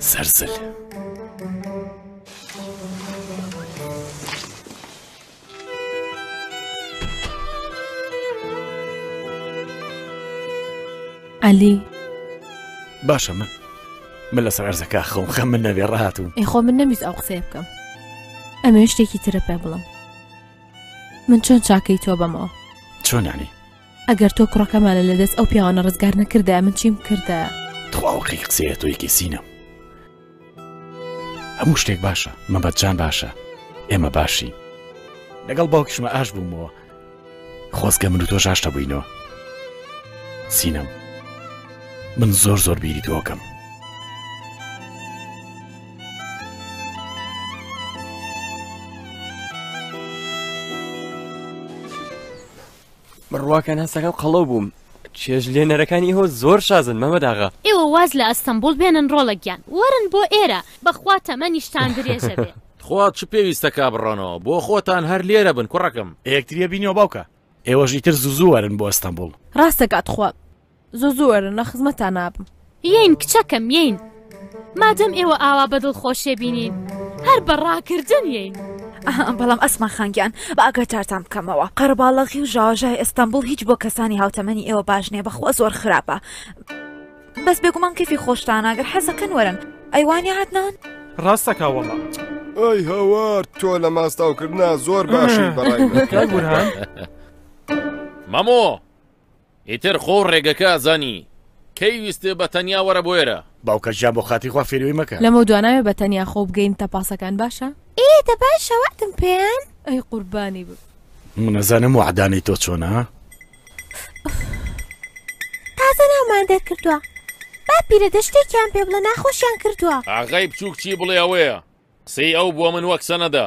سەرزل عەلی باشە من من لەسەر ئەرزەکە خۆم خەم من نەبێ ڕاهاتوو ئەی خۆ من نەمیست ئەو قسەیە بکەم ئەمێ شتێکی ترە پێ بڵم من چۆن چاکەی تۆ بەمەوە چۆنانی ئەگەر تۆ کوڕەکەمانە لە دەست ئەو پیاوانە ڕزگار نەکردە من چیم کردە تەواوەکەی قسەیە تۆی کەسینە هەموو شتێک باشە مەبەتجان باشە ئێمە باشی لەگەڵ باوکیشمە ئاش بوومەوە خۆزگە من و تۆ ژاشتە بووینەوە سینەم من زۆر زۆر بیری تۆکەم بڕواکەن هەستەکەم قەڵەو بووم چێژ لێنەرەکانی ئێوە زۆر شازن مەمە داغا. ئێوە واز لە ئەستەمبوڵ بێنن ڕۆڵە گیان وەرن بۆ ئێرە. بەخوا تەمەنیشتان درێژە بێ. تخوا چ پێویستە کا بڕۆنەوە بۆ خۆتان هەر لێرە بن کوڕەکەم. ئێکتری ئەبینیەوە باوکە. ئێوەش ئیتر زوزو وەرن بۆ ئەستەمبوڵ. ڕاست دەکات خوا زۆ زۆ وەرن لە خزمەتان نابم. یین کچەکەم یین مادەم ئێوە ئاوا بە دڵخۆشێ بینین هەر بە ڕاکردن یین. بەڵام ئەسما خانگیان بە ئاگاتارتان بکەمەوە قەرەباڵەغی و ژاوەژای ئەستەمبول هیچ بۆ کەسانی هاوتەمەنی ئێوە باش نیە بەخوا زۆر خراپە بەس بێگومان کەفی خۆشتاناگەر حەزەکەن وەرن ئەیوانی هاتنان ڕاستەکە وەڵام. ئەی هەوار تۆ لە ماستاوکردنا زۆر باشی بەڕای مامۆ ئیتر خۆ ڕێگەکە ئەزانی. کەی ویستت بە تەنیا وەرە بۆێرە. باوکە جان بۆ خاتری خوا فێری وی مەکە. لەمەو دوا ناوێ بە تەنیا خۆو بگەین تە پاسەکان باشە. ئێ دە باشە وەعدم پێیان. ئەی قوربانی بم. من ئەزانم وەعدانی تۆ چۆنە. تازە ناومان دەرکردووە. با پیرە دەشتێکیان پێ بڵە ناخۆشیان کردووە. ئاغای بچووک چی بڵێ ئەوەیە. قسەی ئەو بۆ من وەک سەنەدە.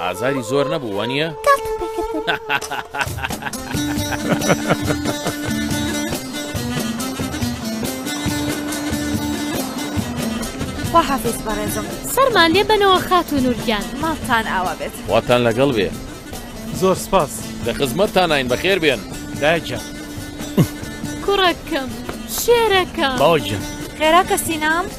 ئازاری زۆر نەبوو وە نییە؟ گڵتم خواحافیز بەڕێزم سەرمان لێ بنەوە خاتو نورگیان ماڵتان ئاوا بێت واتان لەگەڵ بێ زۆر سپاس لە خزمەتتان نین بەخێر بێن داجە کوڕەکەم شێرەکە باوجە خێراکە سینام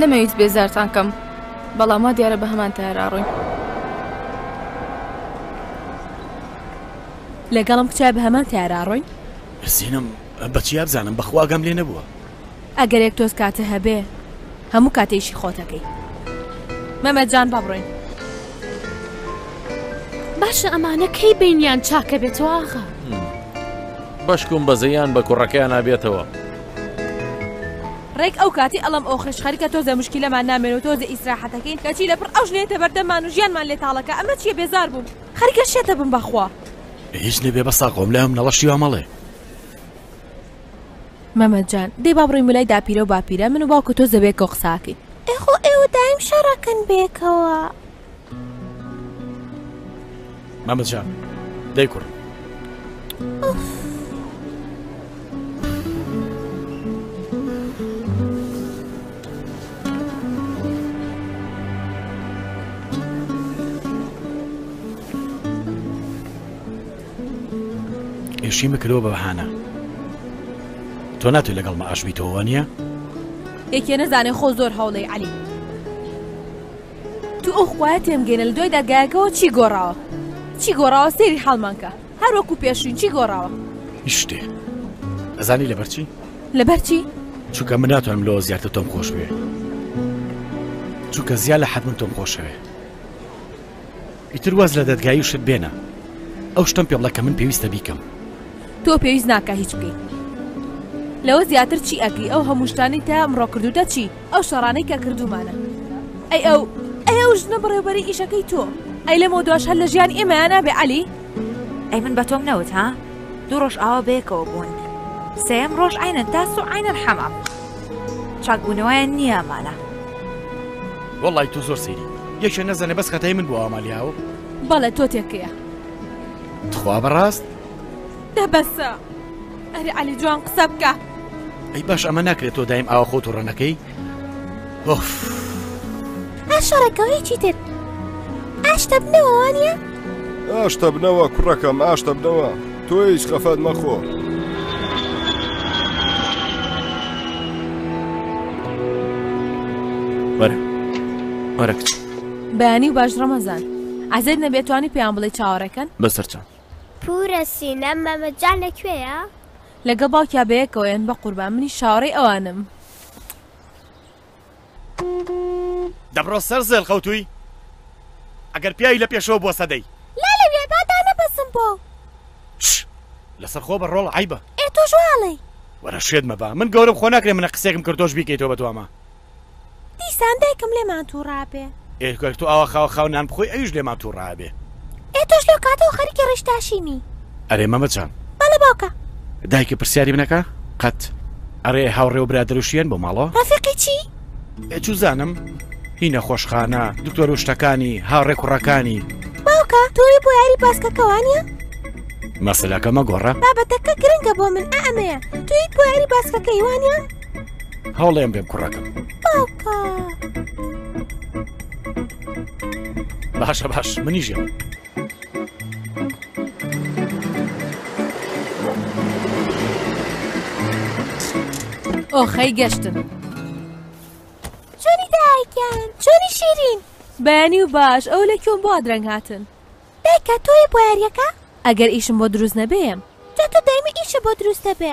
نەمەویست بێزارتان کەم بەڵام وا دیارە بە هەمان تاراڕۆین لەگەڵم کچای بە هەمان تاراڕۆین سینم بەچیا بزانم بەخواگەم لێ نەبووە ئەگەر یەک تۆز کاتە هەبێ هەموو کاتێشی خۆتەکەی مەمەجان با بڕۆین باشە ئەمانە کەی بینیان چاکە بێتەوە ئاغا بەشکم بەزەیان بە کوڕەکەیان نابێتەوە ڕێک ئەو کاتی ئەڵم ئۆ خێش خەرکە تۆزێ مشکیلەمان نامێنێ و تۆزێ ئیسراحەتەکەین کەچی لە پڕ ئەو ژنەیەتە بەردەممان و ژیانمان لێ تاڵەکە ئەمە چیە بێزار بووم خەرکە شێتە بم بەخوا هیچ نەبێ بە ساقۆم لە ئەم نەڵە شیوا مەڵێ مەمەجان دەی با بڕۆین ملای داپیرە و باپیرە من و باوکە تۆ زەبێکەوە قساکەین ئێخۆ ئێوە دایم شەڕەکەن بێکەوە. مامە جان دەی کوڕ ئێشی مکرەوە بە بەهانە تۆ ناتوێت لەگەڵ مە ئاشبیتەوە نییە یەکێ نەزانێ خۆ زۆر هەوڵی علی تو ئەو خوایە تێمگەیەنە لە دوای دادگایەکەوە چی گۆڕاوە چی گۆڕاوە سێری حاڵمانکە هەر وەکو پێشوین چی گۆڕاوە هیچ شتێ ئەزانی لەبەرچی لەبەرچی چونکە من ناتوانم لەوە زیاتر تۆم خۆش بێ چونکە زیاد لە حەتمن تۆم خۆشەوێ ئیتر واز لە دەدگایی شت بێنە ئەو شتم پێ بڵە کە من پێویستە بیکەم تۆ پێویست ناکە هیچ بکەیت لەوە زیاتر چی ئەگری ئەو هەمووشتانی تا ئەمڕۆ کردوتە چی ئەو شەڕانەی کە کردومانە ئەی ئەو ئەی ئەو ژنە بەڕێوبەری ئیشەکەی تۆ ئەی لەمە دواش هەر لە ژیان ئێمەیان نابێ علی ئەی من بە تۆم نەوت ها دوو ڕۆژ ئاوا بەیەکەوە بوون سێم ڕۆژ عینەن تاس و عینەن حەمام چاکبوونەوەیان نییە ئەمانە وەڵی تو زۆر سەیری یەکێ نەزانێ بەس خەتای من بۆ ئامالیاوە بەڵێ تۆ تێکەیە تخوا بەڕاست دە بەسە ئەرێ عەلی جوان قسە بکە ئەی باش ئەمە ناکرێت تۆ دایم ئاوا خۆت و ڕەنەکەی ئۆف ئاشەڕەکەوەی چی تر ئاشتە بنەوە وانە ئاشتە بنەوە کوڕەکەم ئاشتە بنەوە تۆ هیچ خەفەت مەخۆ وەرە وەرە کچ بەیانی و باش ڕەمەزان عزێت نەبێتوانی پێیان بڵێ چاوەڕێکەن بەسەرچان پورە سینەم مەمە جان لە کوێیە؟ لەگەڵ باوکیا بەیەکەوە یەن بەقوربان منیش چاوەڕێی ئەوانم. دەبڕۆ سەر زێڵ خەوتووی ئەگەر پیاوی لە پێشەوە بۆ سەدەی. لالە وێ با دانەبەزم بۆ. چش لەسەر خۆ بە ڕۆڵ عەیبە. ئێ تۆش وا ئەڵێی. وەرە شێت مەبە من گەورەم خۆ ناکرێ منە قسێکم کرد تۆش بیکەیتەوە بەدواما. دیسان دایکم لێمان توڕابێ. ئێ گەر تۆ ئاوا خاو خاو نان بخۆی ئەویش لێمان توڕا ئەبێ. ئێ تۆش لەو کاتەوە خەریکی ڕیش تاشینی. ئەرێ مەمە جان. بەڵێ باوکە. دایکت پرسیاری منەکا قەت. ئەرێ هاوڕێ و برادەرو شیەن بۆ ماڵەوە. ڕەفیقی چی؟ ئێ چوزانم هی نەخۆشخانە دکتۆر و شتەکانی هاوڕێ کوڕەکانی. باوکە تۆی بۆ یاری باسکەکە وانیە؟ مەسەلەکە مەگۆڕە. بابەتەکە گرنگە بۆ من ئا ئەمەیە تۆی بۆ یاری باسکەکەی وانیە؟ هەوڵێم بێم کوڕەکەم باشە باش منی ژێم. ئۆخەی گەشتن چۆنی دایکیان چۆنی شیرین بەیانی و باش ئەو لە کۆم بۆ درەنگ هاتن دایکە تۆی بۆ یاریەکە ئەگەر ئیشم بۆ دروست نەبێم جا تۆ دایمە ئیشە بۆ دروستە بێ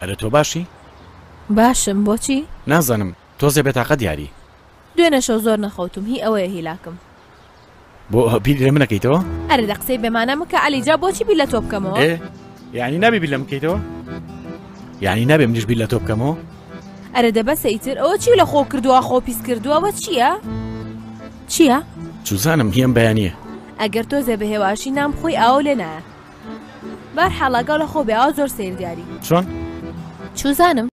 ئەرێ تۆ باشی؟ باشم بۆچی؟ نازانم تۆزێ بێتاقە دیاری. دوێنێ شەو زۆر نەخەوتوم هی ئەوەیە هیلاکم. بۆ بیر لێ منەکەیتەوە؟ ئەرێ لە قسەی بێمانە مکە عەلی جا بۆچی بیر لە تۆ بکەمەوە؟ ئێ یعنی نابێ بیر لە بکەیتەوە؟ یعنی نابێ منیش بیر لە تۆ بکەمەوە؟ ئەرە دەبەسە ئیتر ئەوە چی لە خۆ کردووە خۆ پیس کردووە بە چییە؟ چییە؟ چوزانم هیەم بەیانە. ئەگەر تۆزێ بە هێواشی نام خۆی ئاو لێ نایە. بارحالا گەڵە خۆ بێ ئاو زۆر سەیر دیاری. چۆن؟ چوزانم.